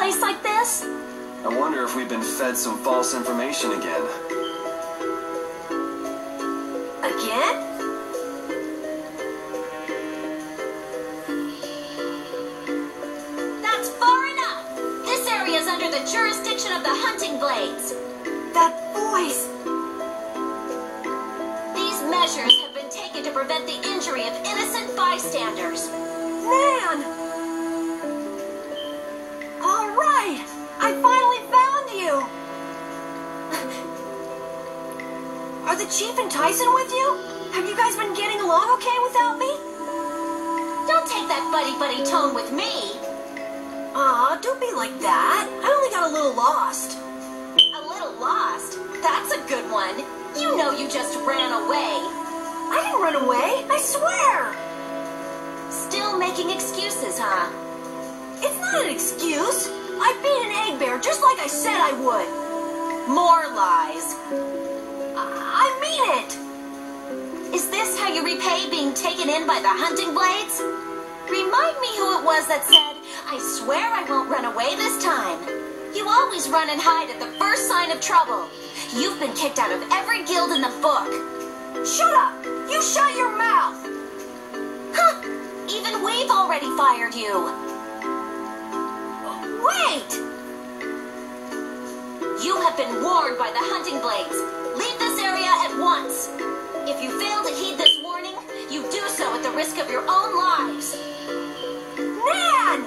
place like this? I wonder if we've been fed some false information again. Again? That's far enough! This area is under the jurisdiction of the Hunting Blades. That voice! These measures have been taken to prevent the injury of innocent bystanders. Man! The Chief and Tison with you? Have you guys been getting along okay without me? Don't take that buddy-buddy tone with me. Aw, don't be like that. I only got a little lost. A little lost. That's a good one. You know you just ran away. I didn't run away, I swear! Still making excuses, huh? It's not an excuse. I beat an Eggbear just like I said I would. More lies. I, I mean it! Is this how you repay being taken in by the hunting blades? Remind me who it was that said, I swear I won't run away this time. You always run and hide at the first sign of trouble. You've been kicked out of every guild in the book. Shut up! You shut your mouth! Huh! Even we've already fired you. Wait! You have been warned by the hunting blades. Leave this at once. If you fail to heed this warning, you do so at the risk of your own lives. Nan!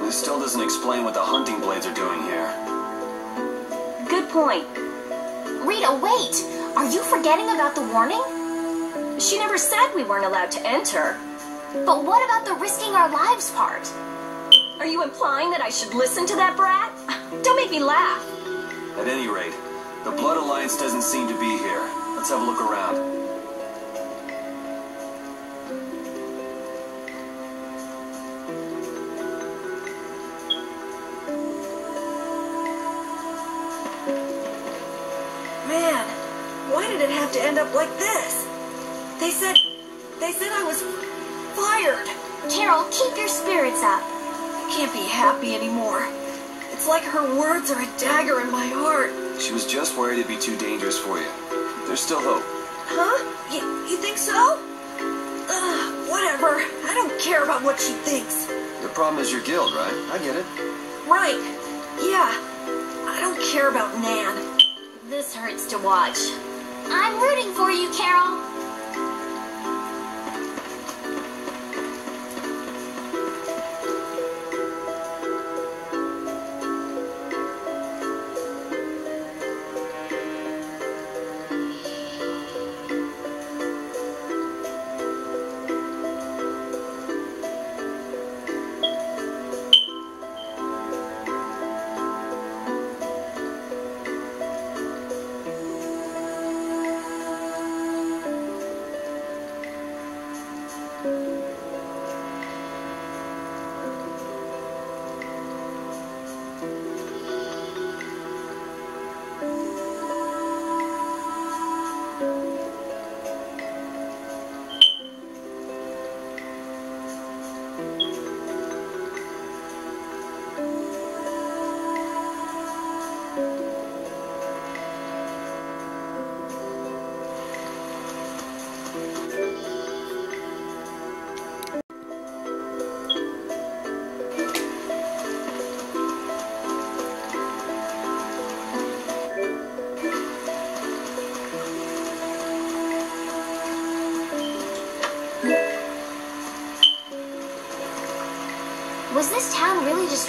This still doesn't explain what the hunting blades are doing here. Good point. Rita, wait! Are you forgetting about the warning? She never said we weren't allowed to enter. But what about the risking our lives part? Are you implying that I should listen to that brat? Don't make me laugh. At any rate, the Blood Alliance doesn't seem to be here. Let's have a look around. Man, why did it have to end up like this? They said, they said I was fired. Karol, keep your spirits up. I can't be happy anymore. It's like her words are a dagger in my heart. She was just worried it'd be too dangerous for you. There's still hope. Huh? You, you think so? Ugh, whatever. I don't care about what she thinks. The problem is your guild, right? I get it. Right. Yeah. I don't care about Nan. This hurts to watch. I'm rooting for you, Karol.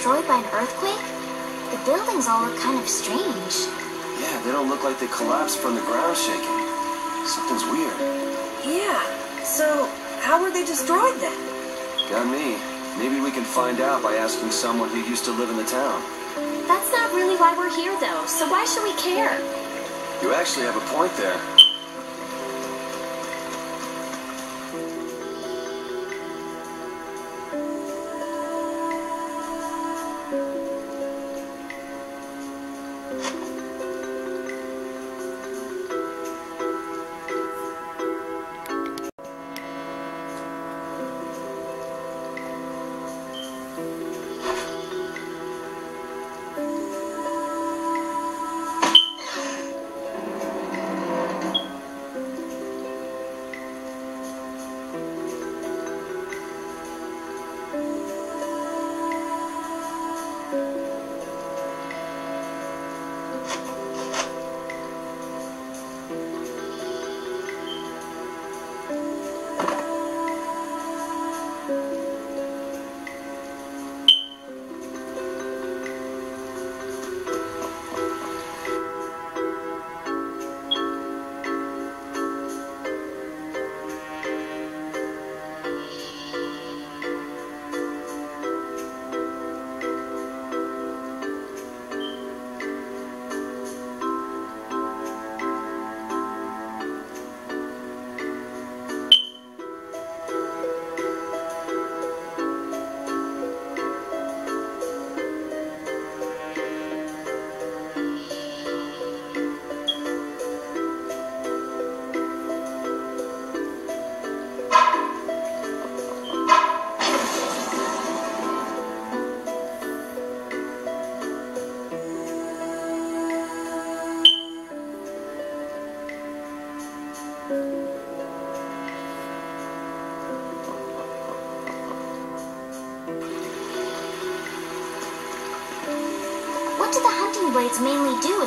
Destroyed by an earthquake? The buildings all look kind of strange. Yeah, they don't look like they collapsed from the ground shaking. Something's weird. Yeah. So, how were they destroyed then? Got me. Maybe we can find out by asking someone who used to live in the town. That's not really why we're here, though, so why should we care? You actually have a point there.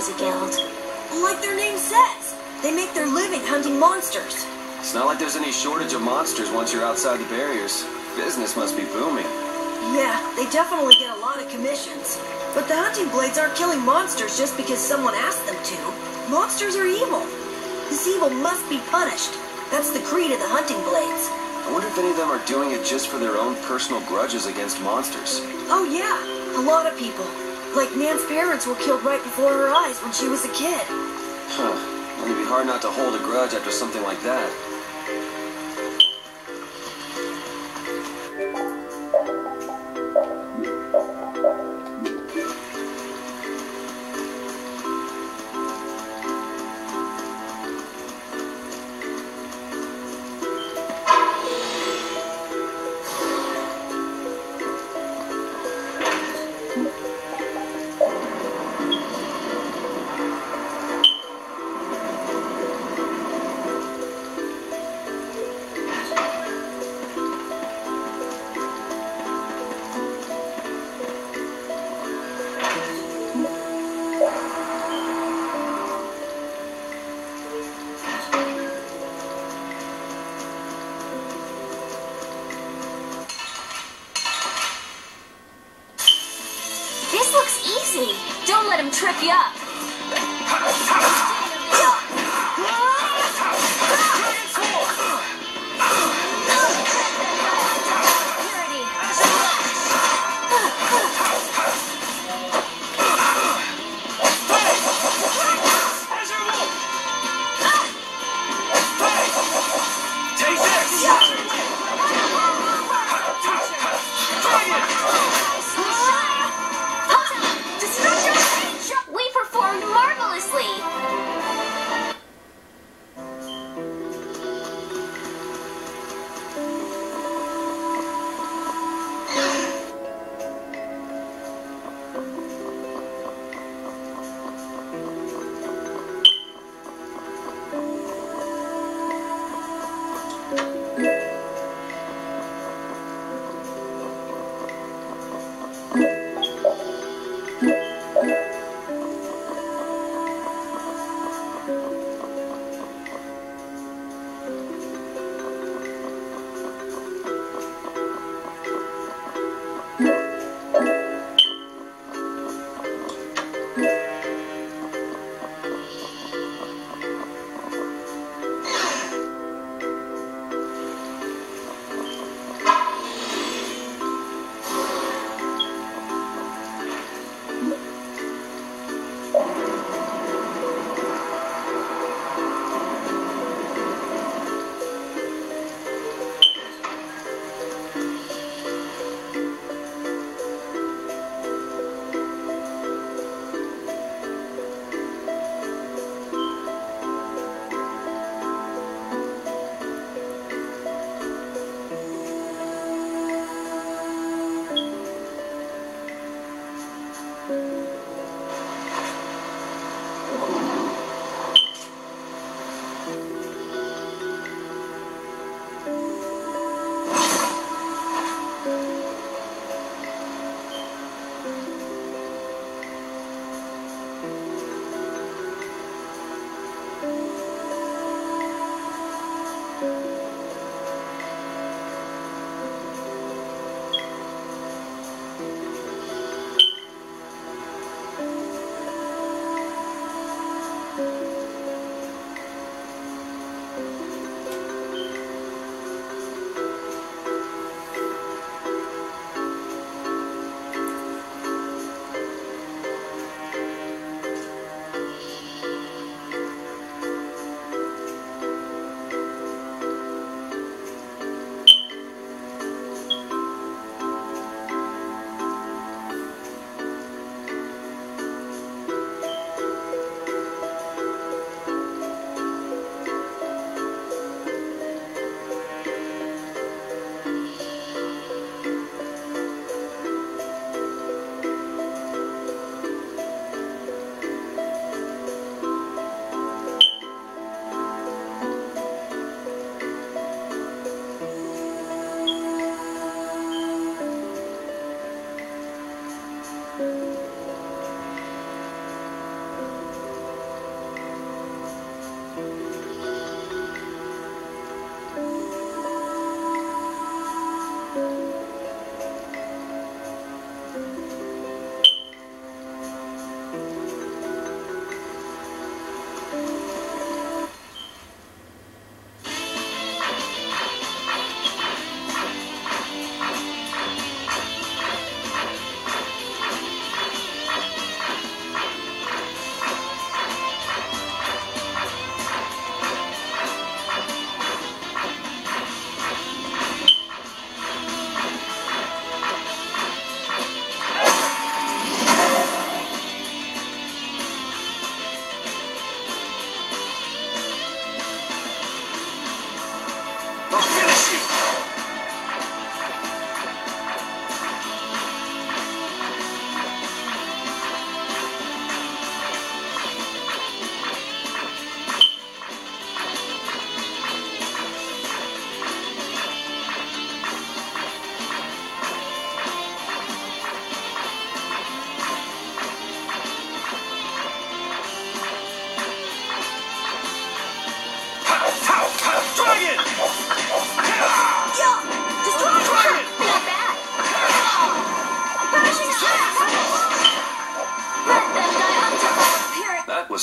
A guild? Like their name says, they make their living hunting monsters. It's not like there's any shortage of monsters once you're outside the barriers. Business must be booming. Yeah, they definitely get a lot of commissions. But the hunting blades aren't killing monsters just because someone asked them to. Monsters are evil. This evil must be punished. That's the creed of the hunting blades. I wonder if any of them are doing it just for their own personal grudges against monsters. Oh yeah, a lot of people. Like Nan's parents were killed right before her eyes when she was a kid. Huh. It'd be hard not to hold a grudge after something like that.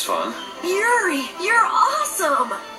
Fun. Yuri, you're awesome!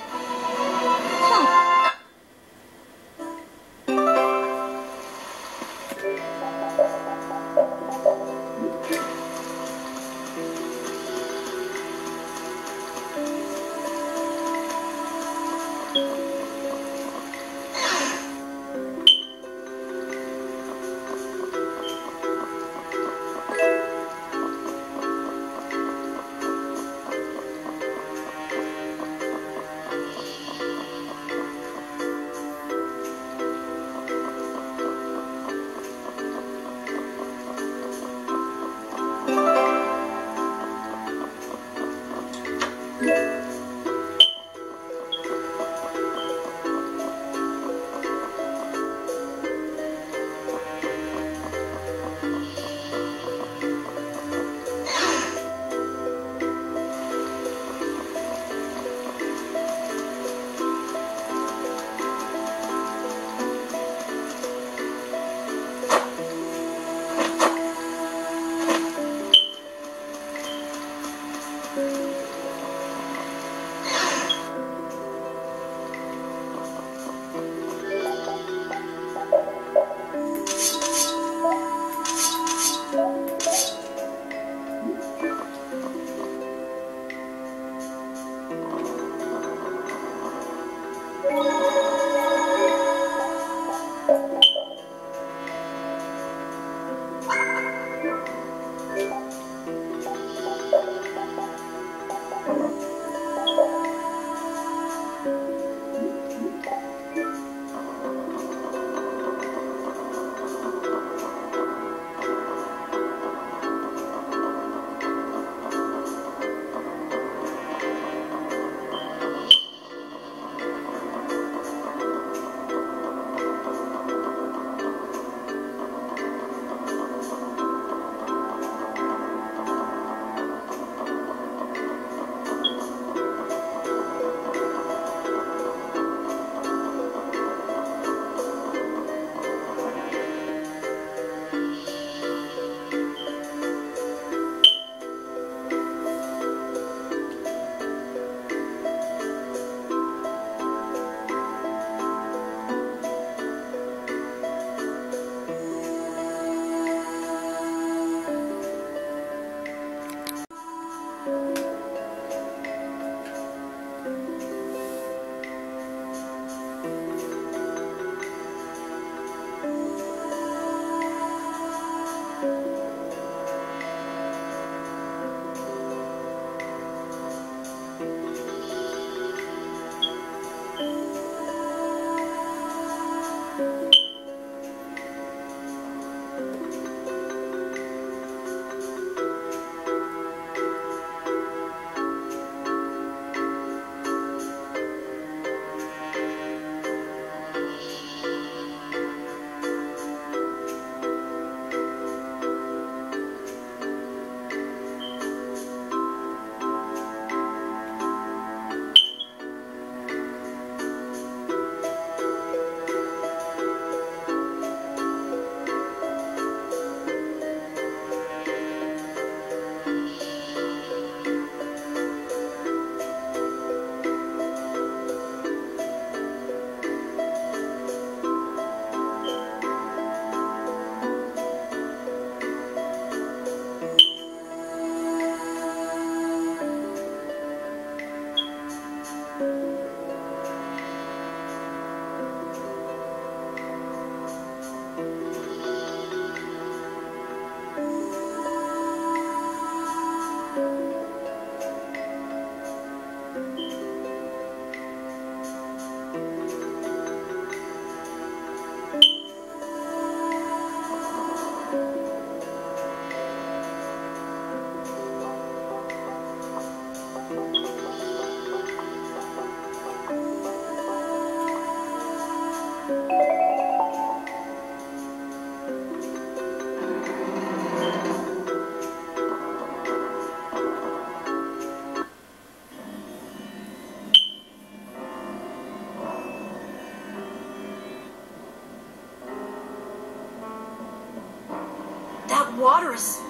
Water is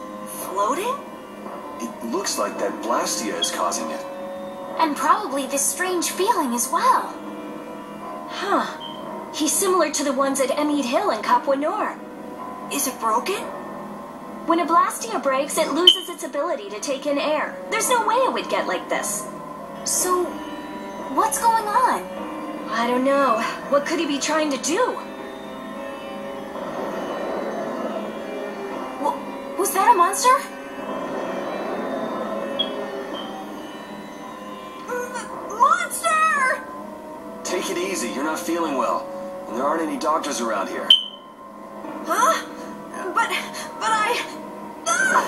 floating? It looks like that Blastia is causing it. And probably this strange feeling as well. Huh. He's similar to the ones at Ehmead Hill and Capua Nor. Is it broken? When a Blastia breaks, it loses its ability to take in air. There's no way it would get like this. So, what's going on? I don't know. What could he be trying to do? That a monster? Monster! Take it easy, you're not feeling well. And there aren't any doctors around here. Huh? But, but I... Ah!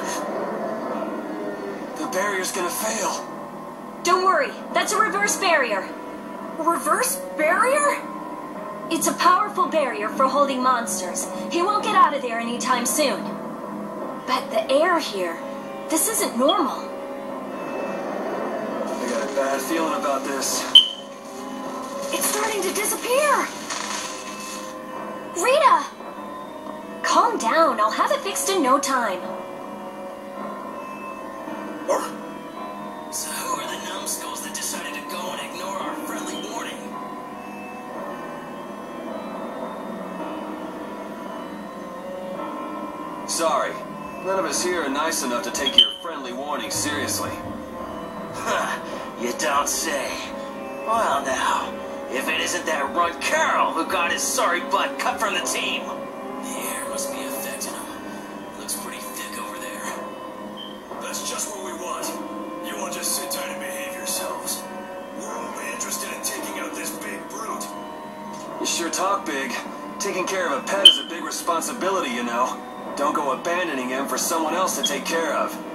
The barrier's gonna fail. Don't worry, that's a reverse barrier. Reverse barrier? It's a powerful barrier for holding monsters. He won't get out of there anytime soon. But the air here, this isn't normal. I got a bad feeling about this. It's starting to disappear. Rita! Calm down, I'll have it fixed in no time. So who are the numbskulls that decided to go and ignore our friendly warning? Sorry, none of us here are nice enough to take your friendly warning seriously. Huh, you don't say. Well now, if it isn't that runt Karol who got his sorry butt cut from the team. The air must be affecting him. Looks pretty thick over there. That's just what we want. You all just sit tight and behave yourselves. We're only interested in taking out this big brute. You sure talk big. Taking care of a pet is a big responsibility, you know. Don't go abandoning him for someone else to take care of.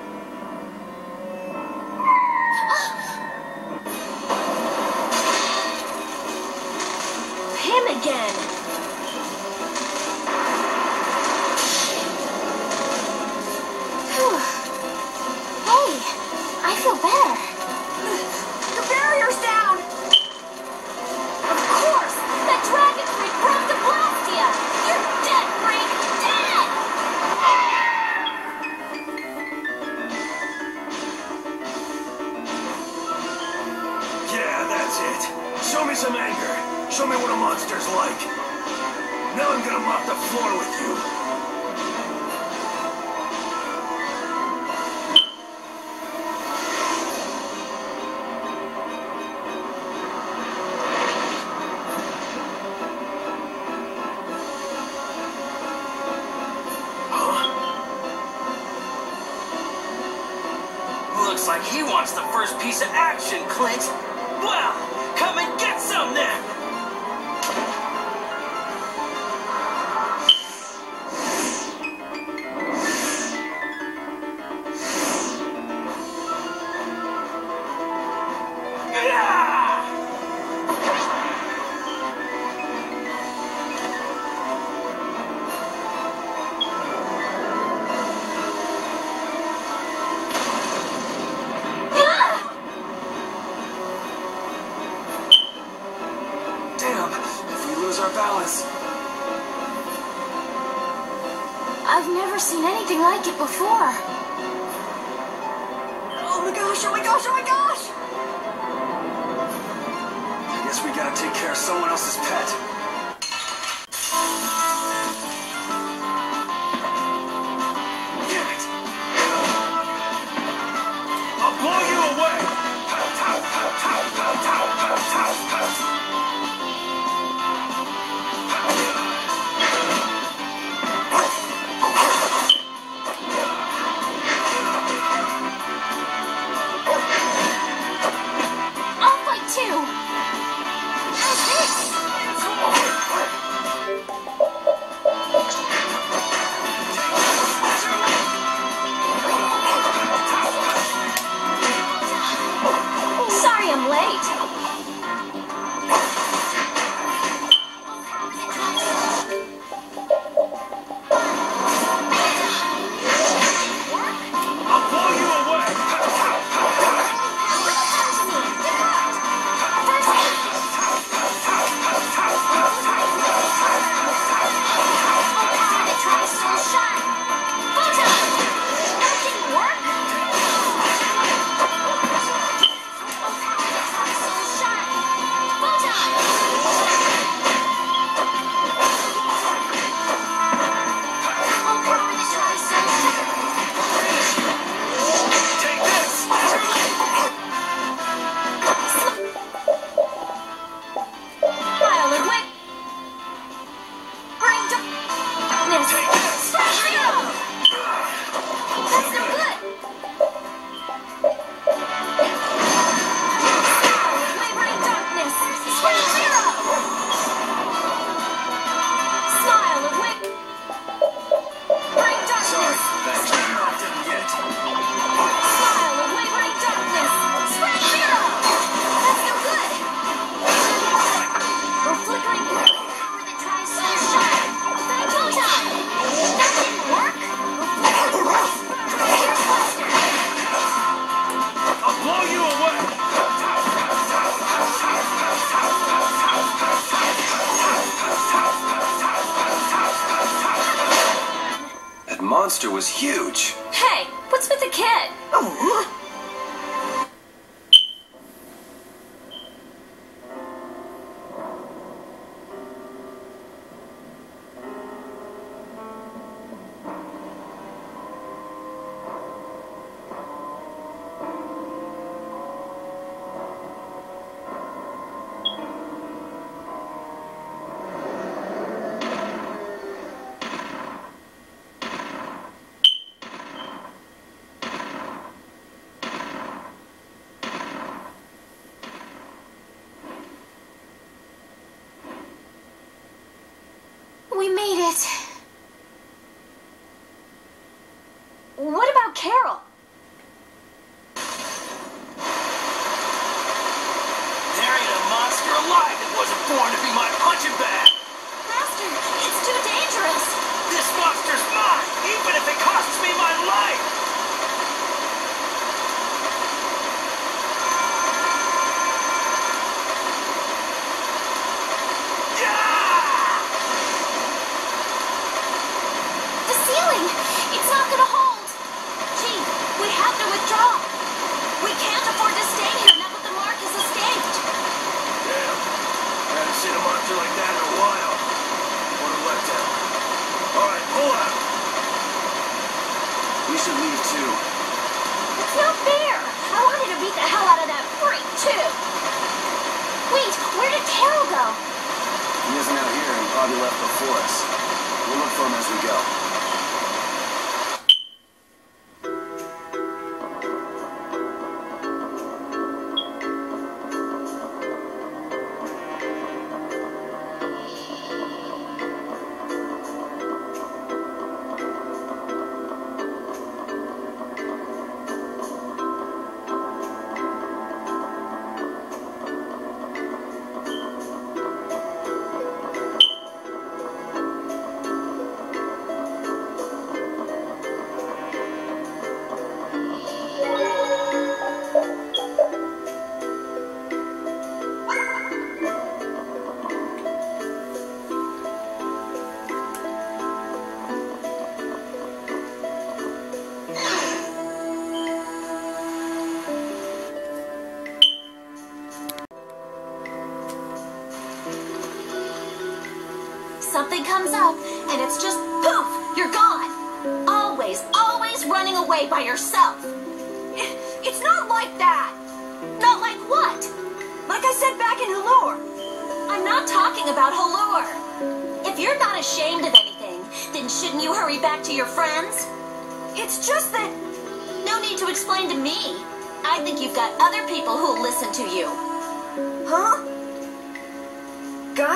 Him as we go.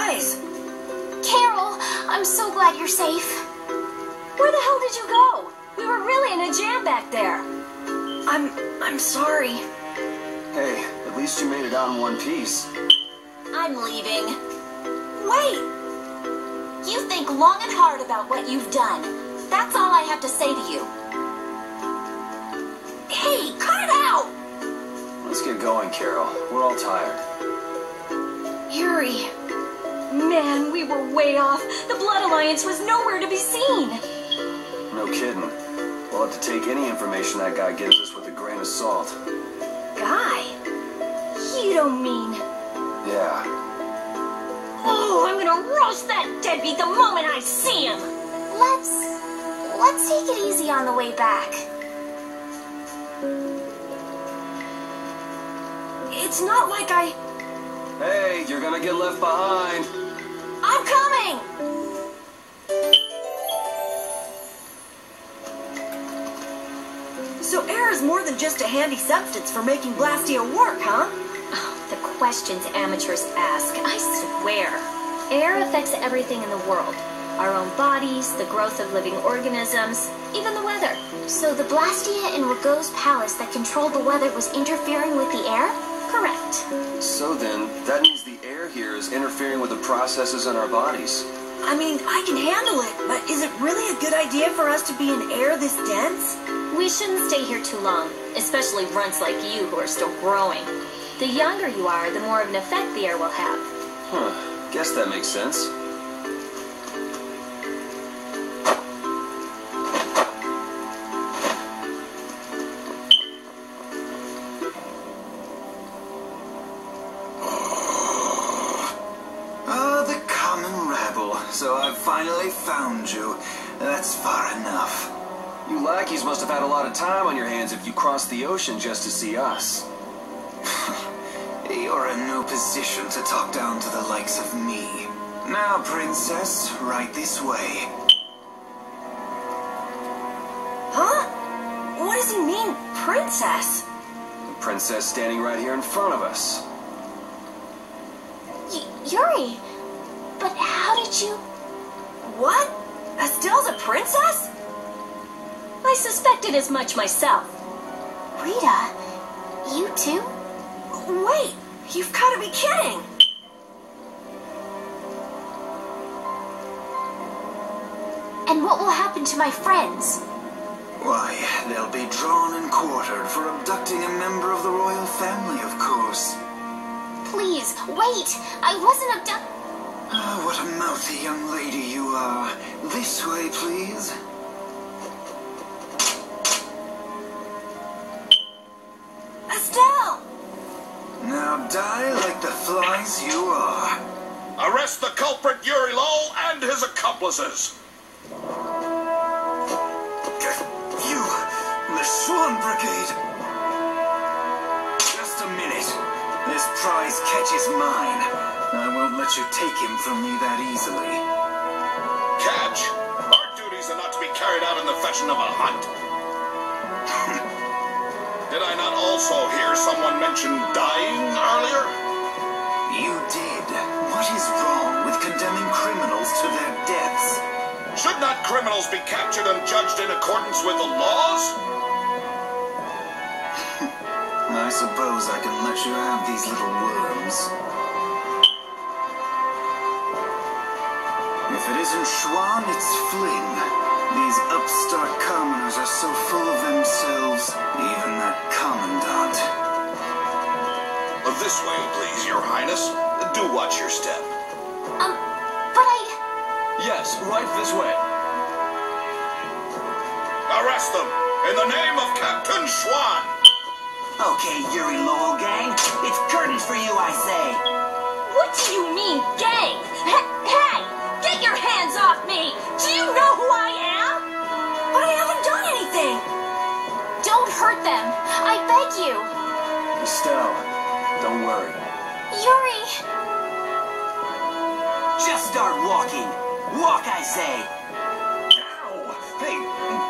Guys, Karol, I'm so glad you're safe. Where the hell did you go? We were really in a jam back there. I'm I'm sorry. Hey, at least you made it out in one piece. I'm leaving. Wait, You think long and hard about what you've done. That's all I have to say to you. Hey, cut it out! Let's get going, Karol. We're all tired. Yuri. Man, we were way off. The Blood Alliance was nowhere to be seen. No kidding. We'll have to take any information that guy gives us with a grain of salt. Guy? You don't mean. Yeah. Oh, I'm gonna roast that deadbeat the moment I see him. Let's let's take it easy on the way back. it's not like I Hey, you're gonna get left behind. I'm coming! So air is more than just a handy substance for making Blastia work, huh? Oh, the questions amateurs ask, I swear. Air affects everything in the world. Our own bodies, the growth of living organisms, even the weather. So the Blastia in Ragou's palace that controlled the weather was interfering with the air? Correct. So then, that means the air here is interfering with the processes in our bodies. I mean, I can handle it, but is it really a good idea for us to be in air this dense? We shouldn't stay here too long, especially runts like you who are still growing. The younger you are, the more of an effect the air will have. Huh. Guess that makes sense. Finally found you. That's far enough. You lackeys must have had a lot of time on your hands if you crossed the ocean just to see us. You're in no position to talk down to the likes of me. Now, princess, right this way. Huh? What does he mean, princess? The princess standing right here in front of us. Y Yuri, but how did you... What? Estelle's a princess? I suspected as much myself. Rita, you too? Wait, you've got to be kidding! And what will happen to my friends? Why, they'll be drawn and quartered for abducting a member of the royal family, of course. Please, wait! I wasn't abduct... Ah, what a mouthy young lady you are. This way, please. Estelle! Now die like the flies you are. Arrest the culprit Yuri Lowell and his accomplices. You, the Schwann Brigade. Just a minute. This prize catches mine. I won't let you take him from me that easily. Catch. Our duties are not to be carried out in the fashion of a hunt. Did I not also hear someone mention dying earlier? You did. What is wrong with condemning criminals to their deaths? Should not criminals be captured and judged in accordance with the laws? I suppose I can let you have these little worms. If it isn't Schwann, it's Flynn. These upstart commoners are so full of themselves, even that commandant. This way, please, your highness. Do watch your step. Um, but I... Yes, right this way. Arrest them in the name of Captain Schwann. Okay, Yuri Lowell gang. It's curtains for you, I say. What do you mean, gang? Hey, hey! Get your hands off me! Do you know who I am? But I haven't done anything! Don't hurt them! I beg you! Estelle, don't worry. Yuri! Just start walking. Walk, I say. Ow! Hey,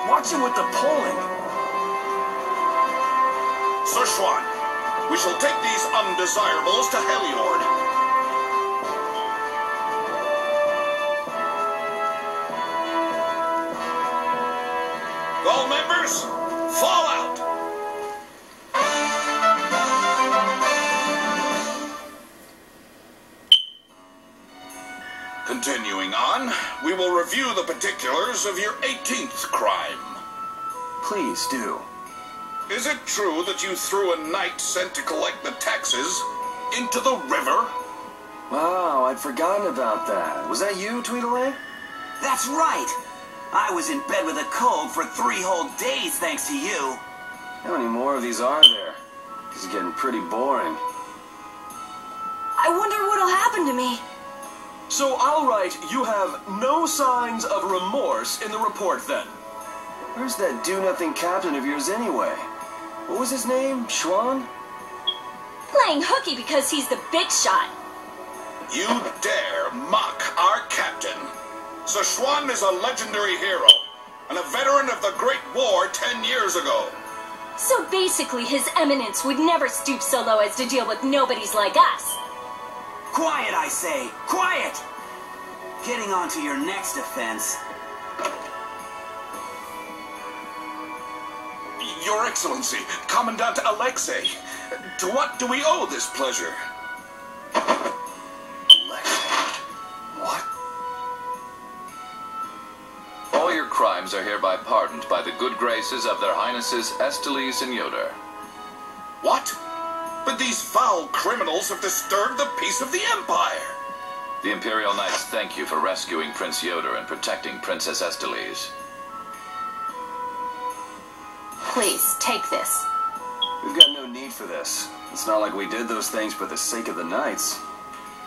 watch him with the pulling. Sir Schwann, we shall take these undesirables to Heliord. We review the particulars of your 18th crime. Please do. Is it true that you threw a knight sent to collect the taxes into the river? Wow, I'd forgotten about that. Was that you, Tweedledee? That's right. I was in bed with a cold for three whole days thanks to you. How many more of these are there? This is getting pretty boring. I wonder what'll happen to me. So I'll write, you have no signs of remorse in the report then. Where's that do-nothing captain of yours anyway? What was his name? Schwann? Playing hooky because he's the big shot. You dare mock our captain. Sir Schwann is a legendary hero and a veteran of the Great War ten years ago. So basically, His Eminence would never stoop so low as to deal with nobodies like us. Quiet, I say. Quiet! Getting on to your next offense. Your Excellency, Commandant Alexei, to what do we owe this pleasure? Alexei? What? All your crimes are hereby pardoned by the good graces of their highnesses Estellise and Ioder. What? But these foul criminals have disturbed the peace of the Empire. The Imperial Knights thank you for rescuing Prince Ioder and protecting Princess Estellise. Please, take this. We've got no need for this. It's not like we did those things for the sake of the knights.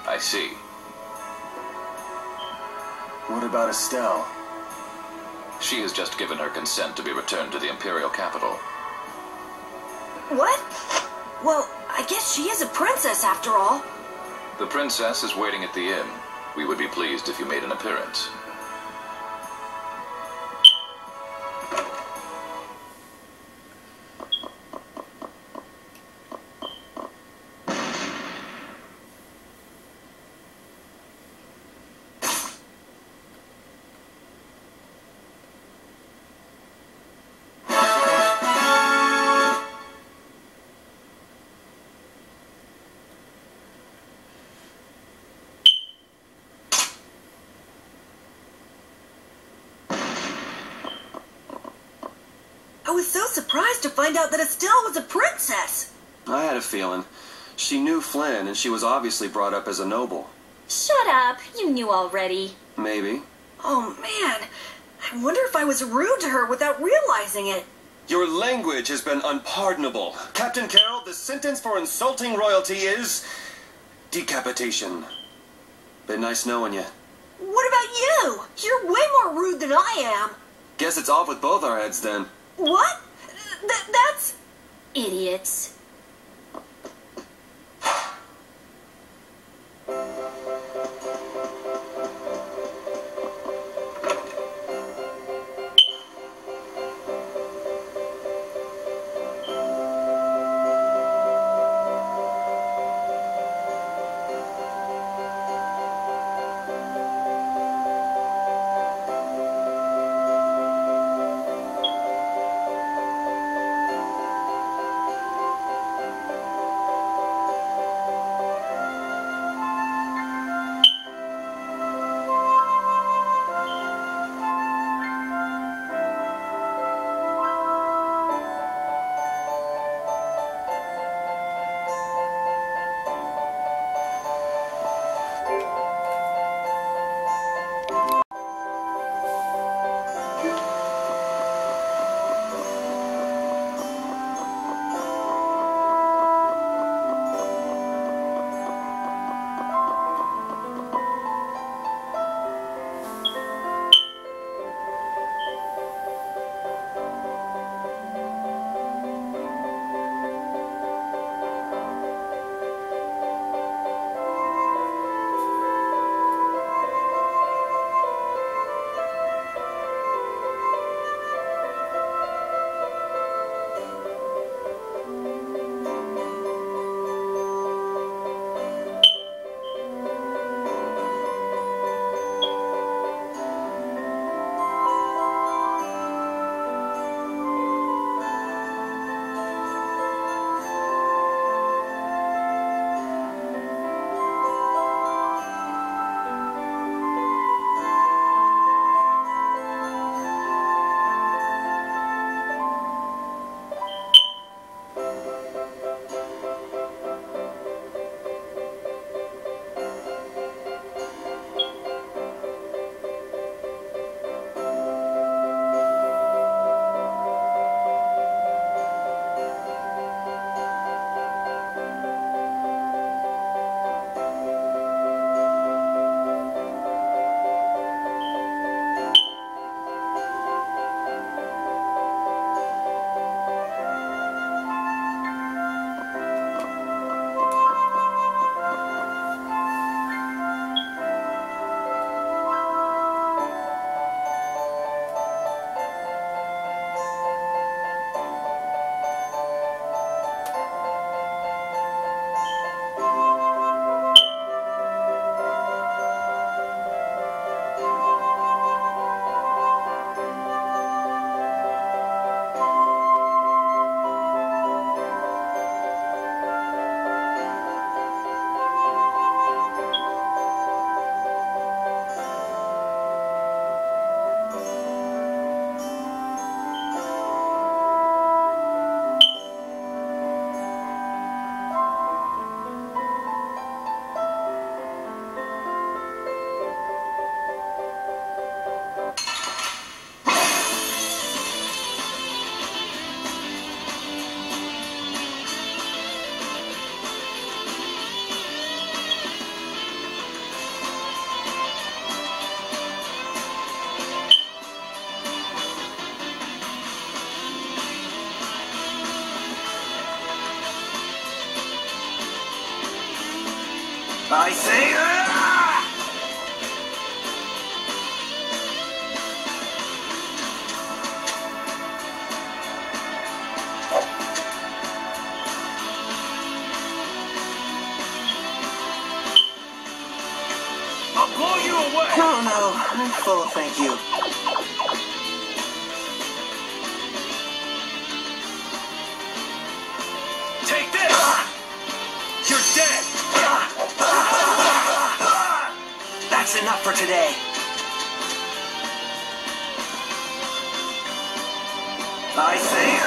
I see. What about Estelle? She has just given her consent to be returned to the Imperial capital. What? Well, I guess she is a princess after all. The princess is waiting at the inn. We would be pleased if you made an appearance. I was so surprised to find out that Estelle was a princess. I had a feeling. She knew Flynn, and she was obviously brought up as a noble. Shut up. You knew already. Maybe. Oh man, I wonder if I was rude to her without realizing it. Your language has been unpardonable. Captain Karol, the sentence for insulting royalty is decapitation. Been nice knowing you. What about you? You're way more rude than I am. Guess it's off with both our heads then. What? Th- that's. Idiots. That's enough for today. I say.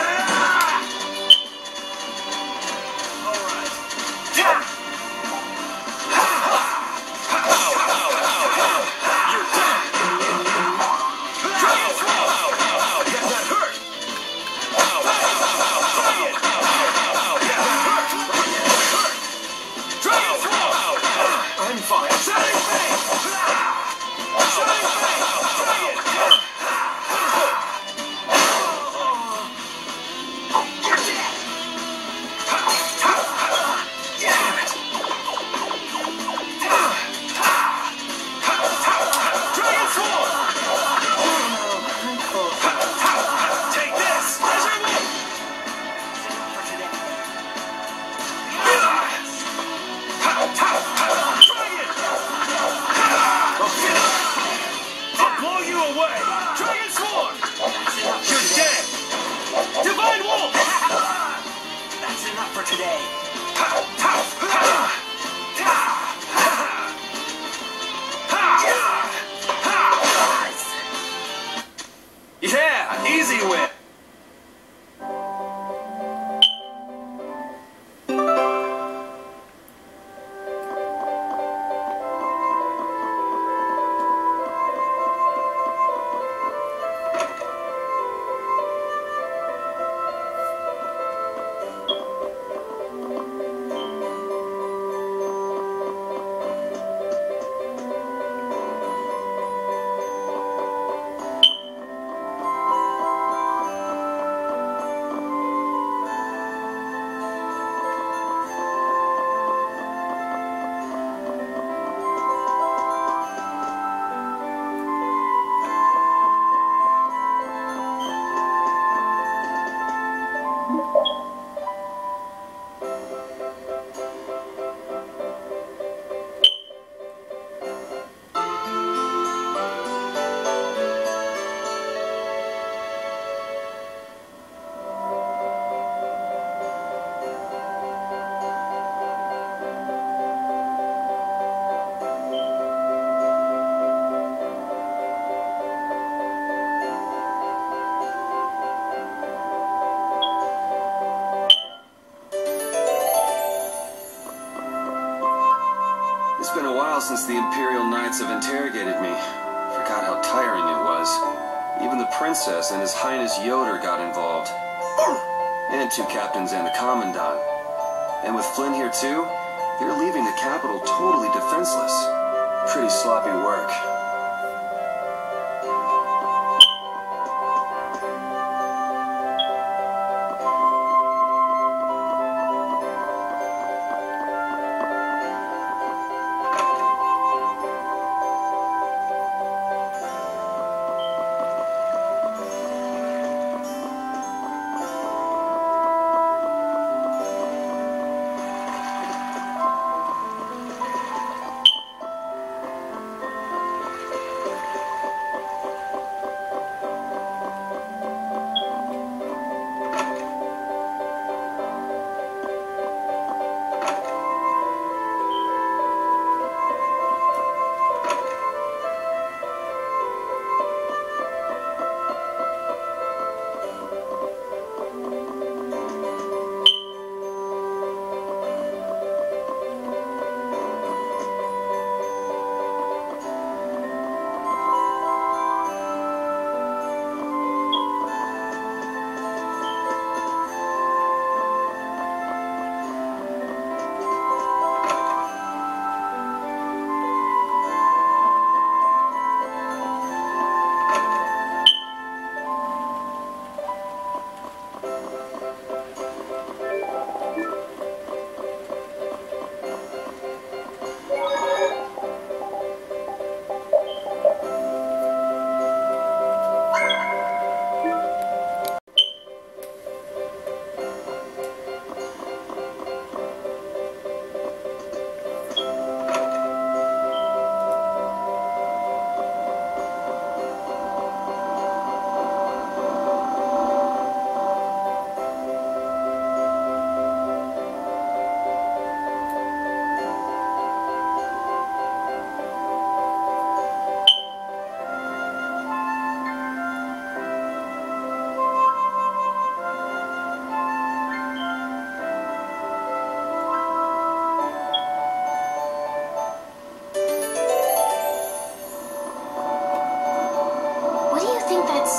Since the Imperial Knights have interrogated me. Forgot how tiring it was. Even the princess and His Highness Ioder got involved. And two captains and the commandant. And with Flynn here too, they're leaving the capital totally defenseless. Pretty sloppy work.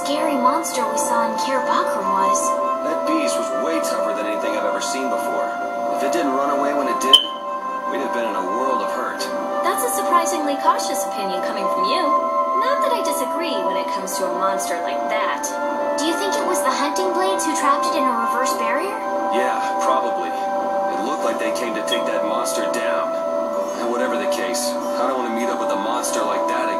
Monster we saw in Caer Bocram was. That beast was way tougher than anything I've ever seen before. If it didn't run away when it did, we'd have been in a world of hurt. That's a surprisingly cautious opinion coming from you. Not that I disagree when it comes to a monster like that. Do you think it was the hunting blades who trapped it in a reverse barrier? Yeah, probably. It looked like they came to take that monster down. And whatever the case, I don't want to meet up with a monster like that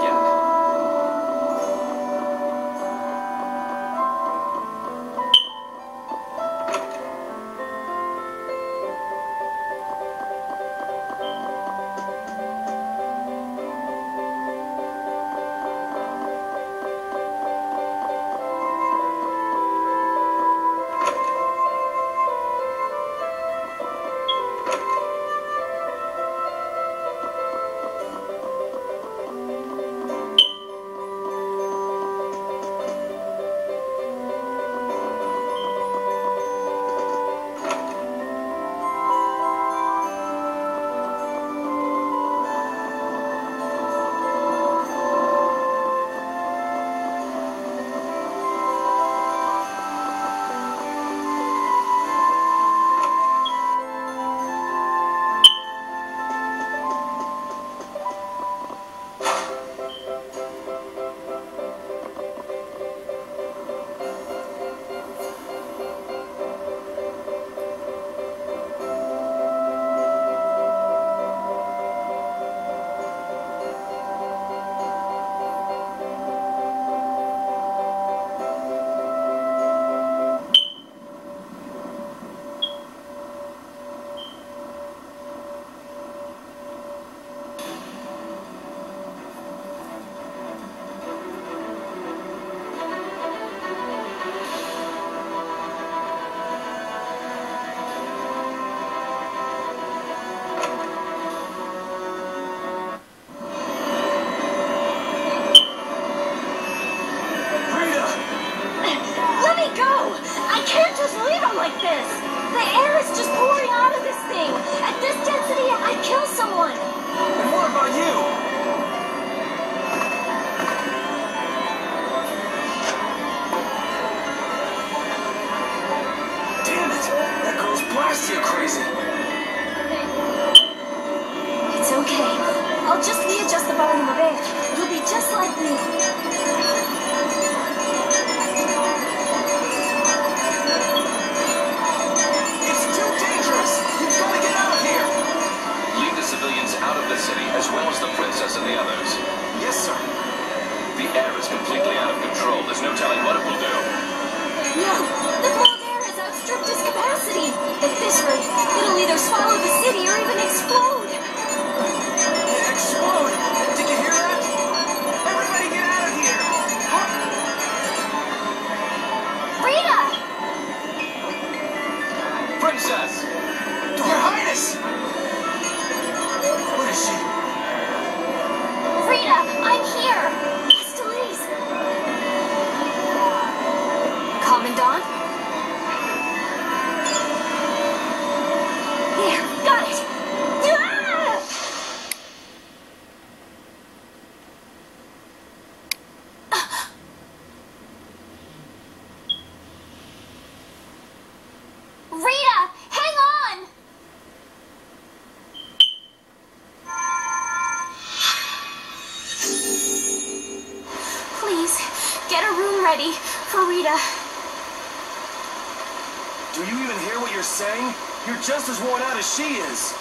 You're just as worn out as she is.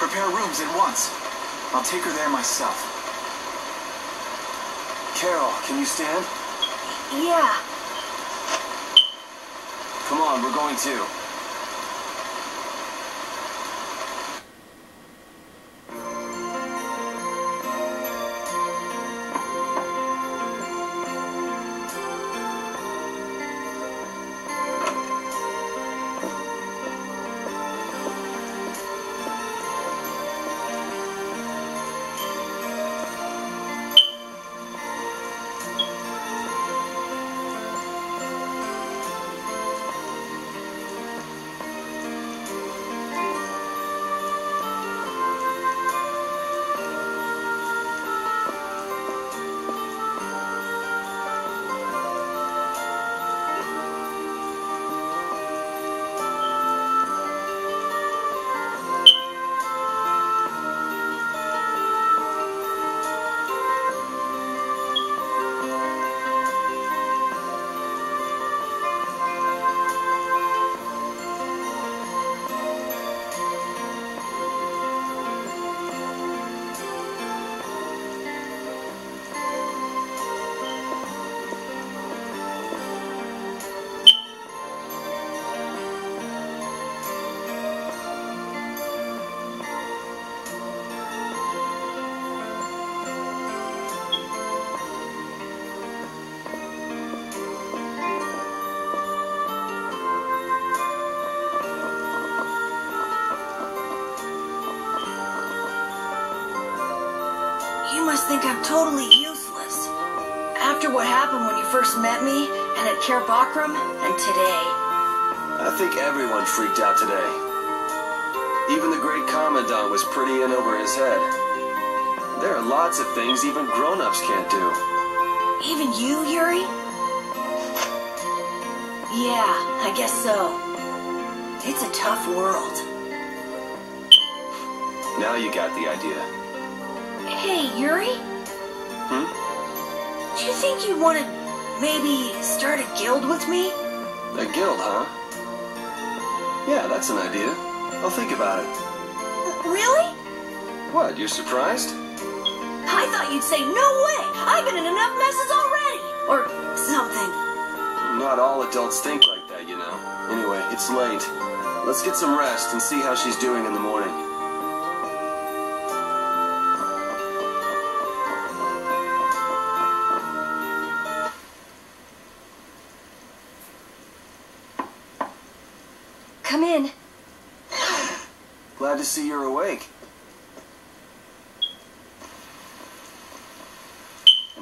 Prepare rooms at once. I'll take her there myself. Karol, can you stand? Yeah. Come on, we're going too. Totally useless. After what happened when you first met me, and at Caer Bocram, and today. I think everyone freaked out today. Even the great Commandant was pretty in over his head. There are lots of things even grown-ups can't do. Even you, Yuri? Yeah, I guess so. It's a tough world. Now you got the idea. Hey, Yuri? Do you think you want to maybe start a guild with me? A guild, huh? Yeah, that's an idea. I'll think about it. Uh, really? What, you're surprised? I thought you'd say, no way! I've been in enough messes already! Or something. Not all adults think like that, you know. Anyway, it's late. Let's get some rest and see how she's doing in the morning.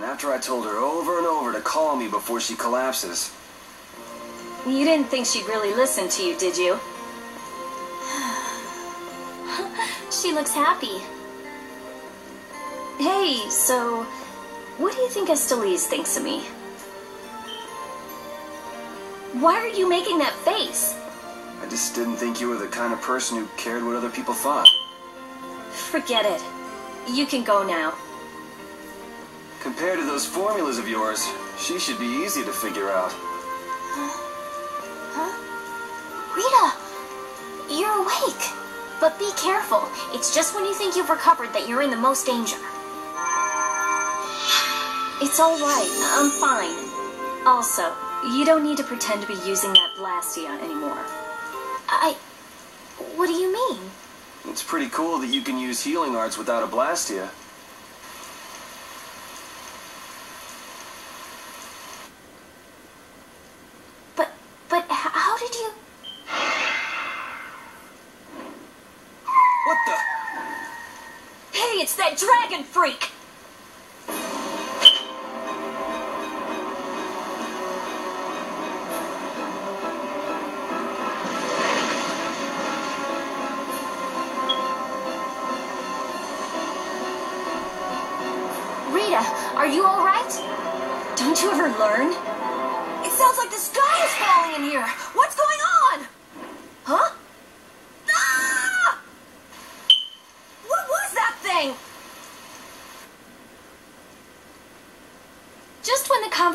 After I told her over and over to call me before she collapses. You didn't think she'd really listen to you, did you? she looks happy. Hey, so what do you think Estellise thinks of me? Why are you making that face? I just didn't think you were the kind of person who cared what other people thought. Forget it. You can go now. Compared to those formulas of yours, she should be easy to figure out. Huh? huh? Rita, you're awake. But be careful. It's just when you think you've recovered that you're in the most danger. It's all right. I'm fine. Also, you don't need to pretend to be using that Blastia anymore. I... What do you mean? It's pretty cool that you can use healing arts without a Blastia.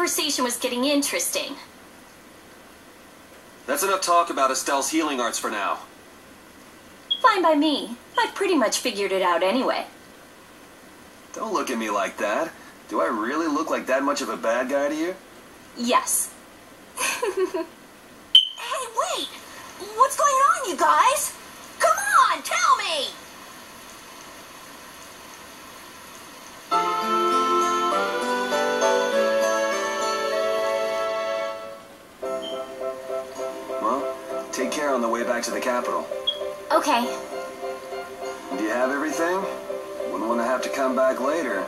Conversation was getting interesting. That's enough talk about Estelle's healing arts for now. Fine by me. I'd pretty much figured it out anyway. Don't look at me like that. Do I really look like that much of a bad guy to you? Yes. Hey, wait! What's going on, you guys? Come on, tell me! On the way back to the capital. Okay. Do you have everything? Wouldn't want to have to come back later.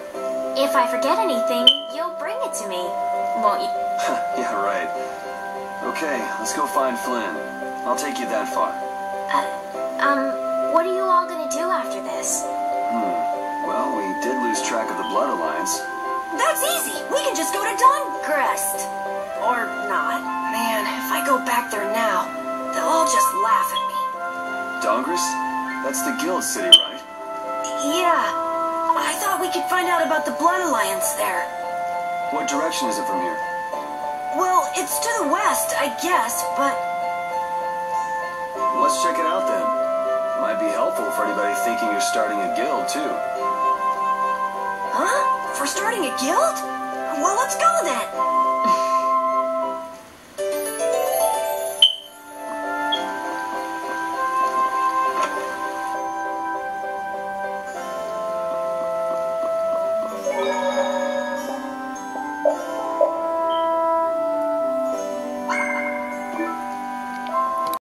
If I forget anything, you'll bring it to me, won't you? yeah, right. Okay, let's go find Flynn. I'll take you that far. Uh, Um, what are you all gonna do after this? Hmm. Well, we did lose track of the Blood Alliance. That's easy. We can just go to Dahngrest. Or not. Man, if I go back there now, they'll all just laugh at me. Dahngrest? That's the guild city, right? Yeah. I thought we could find out about the Blood Alliance there. What direction is it from here? Well, it's to the west, I guess, but Let's check it out then. Might be helpful for anybody thinking you're starting a guild, too. Huh? For starting a guild? Well, let's go then.